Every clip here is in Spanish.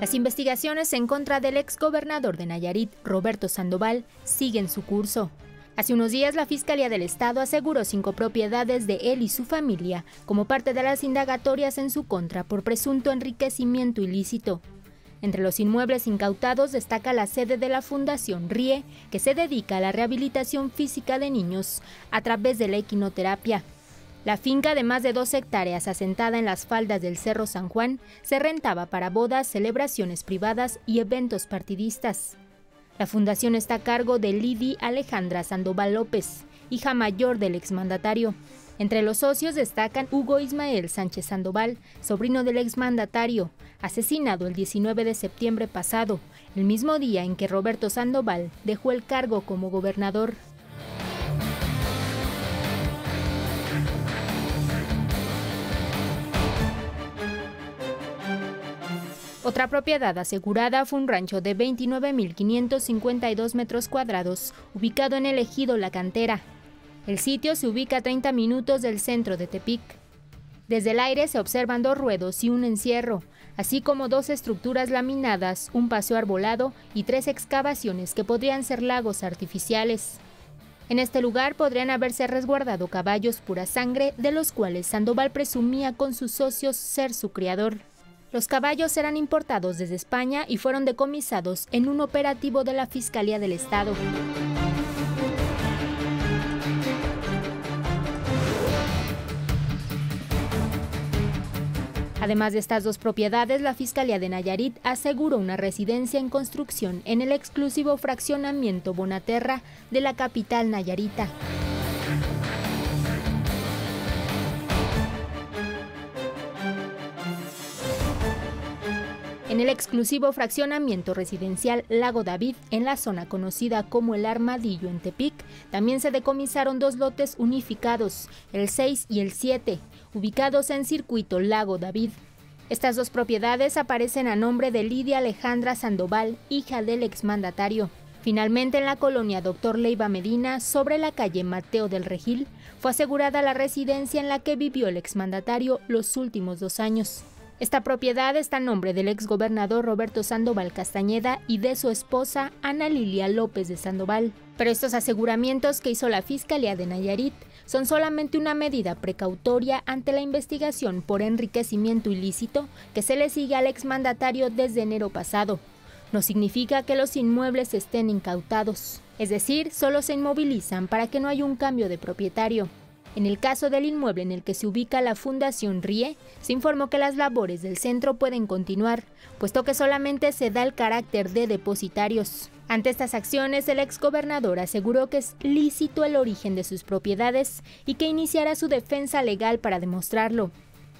Las investigaciones en contra del exgobernador de Nayarit, Roberto Sandoval, siguen su curso. Hace unos días la Fiscalía del Estado aseguró cinco propiedades de él y su familia como parte de las indagatorias en su contra por presunto enriquecimiento ilícito. Entre los inmuebles incautados destaca la sede de la Fundación RIE, que se dedica a la rehabilitación física de niños a través de la equinoterapia. La finca de más de dos hectáreas asentada en las faldas del Cerro San Juan se rentaba para bodas, celebraciones privadas y eventos partidistas. La fundación está a cargo de Lidi Alejandra Sandoval López, hija mayor del exmandatario. Entre los socios destacan Hugo Ismael Sánchez Sandoval, sobrino del exmandatario, asesinado el 19 de septiembre pasado, el mismo día en que Roberto Sandoval dejó el cargo como gobernador. Otra propiedad asegurada fue un rancho de 29.552 metros cuadrados, ubicado en el ejido La Cantera. El sitio se ubica a 30 minutos del centro de Tepic. Desde el aire se observan dos ruedos y un encierro, así como dos estructuras laminadas, un paseo arbolado y tres excavaciones que podrían ser lagos artificiales. En este lugar podrían haberse resguardado caballos pura sangre, de los cuales Sandoval presumía con sus socios ser su criador. Los caballos eran importados desde España y fueron decomisados en un operativo de la Fiscalía del Estado. Además de estas dos propiedades, la Fiscalía de Nayarit aseguró una residencia en construcción en el exclusivo fraccionamiento Bonaterra de la capital nayarita. En el exclusivo fraccionamiento residencial Lago David, en la zona conocida como el Armadillo en Tepic, también se decomisaron dos lotes unificados, el 6 y el 7, ubicados en circuito Lago David. Estas dos propiedades aparecen a nombre de Lidia Alejandra Sandoval, hija del exmandatario. Finalmente, en la colonia Doctor Leiva Medina, sobre la calle Mateo del Regil, fue asegurada la residencia en la que vivió el exmandatario los últimos dos años. Esta propiedad está a nombre del exgobernador Roberto Sandoval Castañeda y de su esposa Ana Lilia López de Sandoval. Pero estos aseguramientos que hizo la Fiscalía de Nayarit son solamente una medida precautoria ante la investigación por enriquecimiento ilícito que se le sigue al exmandatario desde enero pasado. No significa que los inmuebles estén incautados, es decir, solo se inmovilizan para que no haya un cambio de propietario. En el caso del inmueble en el que se ubica la Fundación RIE, se informó que las labores del centro pueden continuar, puesto que solamente se da el carácter de depositarios. Ante estas acciones, el exgobernador aseguró que es lícito el origen de sus propiedades y que iniciará su defensa legal para demostrarlo.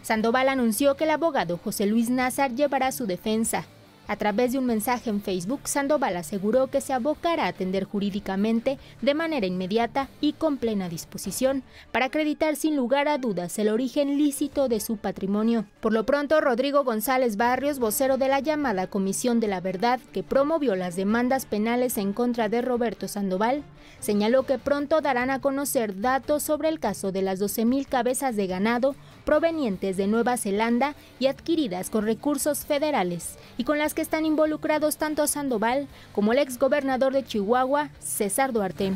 Sandoval anunció que el abogado José Luis Nazar llevará su defensa, a través de un mensaje en Facebook, Sandoval aseguró que se abocará a atender jurídicamente de manera inmediata y con plena disposición para acreditar sin lugar a dudas el origen lícito de su patrimonio. Por lo pronto, Rodrigo González Barrios, vocero de la llamada Comisión de la Verdad que promovió las demandas penales en contra de Roberto Sandoval, señaló que pronto darán a conocer datos sobre el caso de las 12.000 cabezas de ganado provenientes de Nueva Zelanda y adquiridas con recursos federales y con las que están involucrados tanto Sandoval como el ex gobernador de Chihuahua, César Duarte.